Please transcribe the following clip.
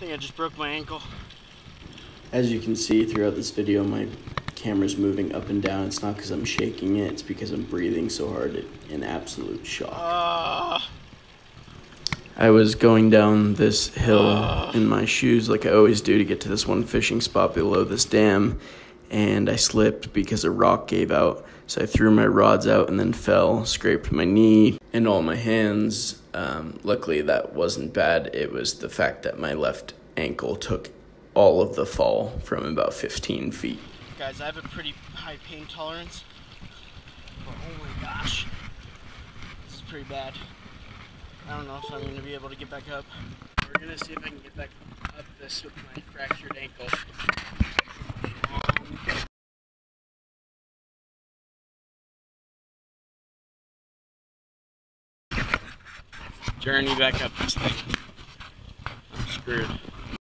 think I just broke my ankle. As you can see throughout this video, my camera's moving up and down. It's not because I'm shaking it, it's because I'm breathing so hard in absolute shock. Uh, I was going down this hill in my shoes like I always do to get to this one fishing spot below this dam, and I slipped because a rock gave out. So I threw my rods out and then fell, scraped my knee and all my hands. Um, luckily, that wasn't bad. It was the fact that my left ankle took all of the fall from about 15 feet. guys, I have a pretty high pain tolerance. But oh my gosh. This is pretty bad. I don't know if I'm going to be able to get back up. We're going to see if I can get back up this with my fractured ankle. Journey back up this thing. I'm screwed.